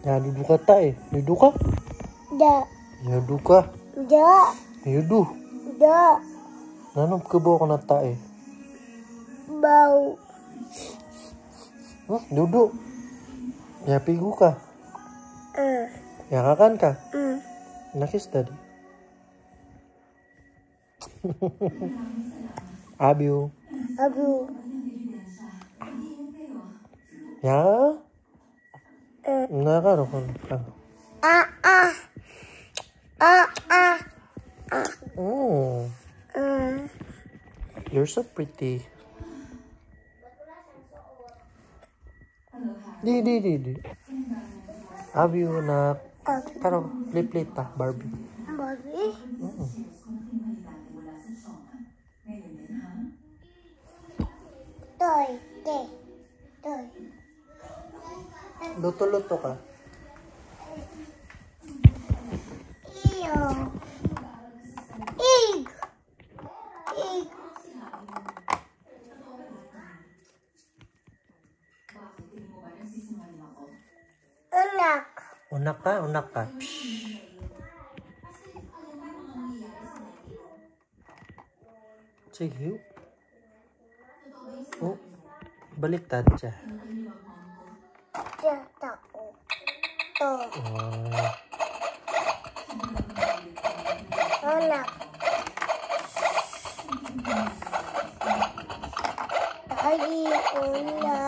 ya duduk kata eh. Duduk kah? Da. Ya duduk kah? Da. Ya duduk. Da. Nanu ke bawah kena tak eh. Bau. Hmm, duduk. Ya pigu eh. ya, kah? Uh. Ya kan kah? Uh. Nakis tadi. Abiu. Abiu. Ya. Uh. Nakaro ka. Ah ah. Ah ah. Oh, Uh. you're so pretty. Di, di, di, di. Abiu na. Abu. Karo, play-play ta, Barbie. Bobby. Toy. Te. Toy. Luto-luto ka. Iyo. Ig. Ig. Anak. Unak ka, unak ka. Psh. Sige. Oh, baliktad siya. 见到的。完了，可以回来。